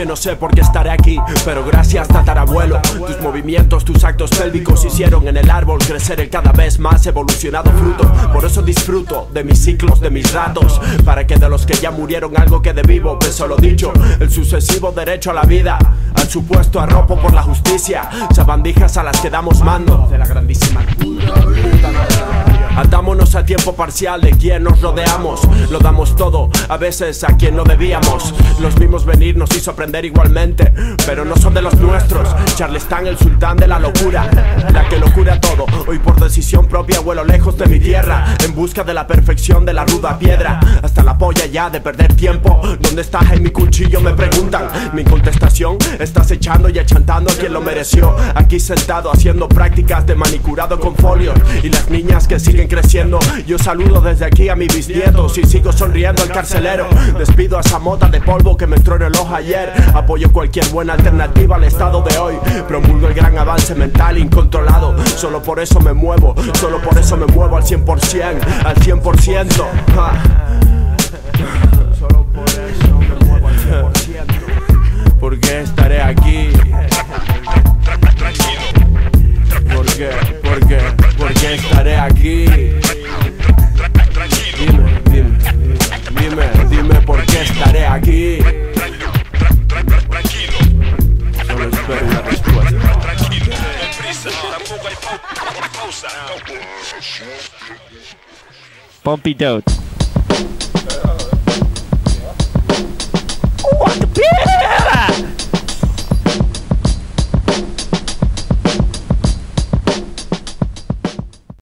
que no sé por qué estaré aquí, pero gracias tatarabuelo. Tus movimientos, tus actos pélvicos hicieron en el árbol crecer el cada vez más evolucionado fruto. Por eso disfruto de mis ciclos, de mis ratos, para que de los que ya murieron algo quede vivo. Peso lo dicho, el sucesivo derecho a la vida, al supuesto arropo por la justicia, sabandijas a las que damos mando de la grandísima tiempo parcial de quien nos rodeamos. Lo damos todo, a veces a quien no debíamos. Los vimos venir, nos hizo aprender igualmente, pero no son de los nuestros. Charleston, el sultán de la locura, la que lo cura todo. Hoy por decisión propia vuelo lejos de mi tierra, en busca de la perfección de la ruda piedra. Hasta la polla ya de perder tiempo. ¿Dónde estás en mi cuchillo? Me preguntan. Mi contestación, estás echando y achantando a quien lo mereció. Aquí sentado haciendo prácticas de manicurado con folios. Y las niñas que siguen creciendo. Yo saludo desde aquí a mis bisnietos y sigo sonriendo al carcelero. Despido a esa mota de polvo que me entró en el ojo ayer. Apoyo cualquier buena alternativa al estado de hoy. Promulgo el gran avance mental incontrolado. Solo por eso me muevo, solo por eso me muevo al 100%, al 100%. Solo por eso me muevo al 100%. Porque estaré aquí. ¿Por qué? ¿Por qué? ¿Por qué estaré aquí? Tranquilo, é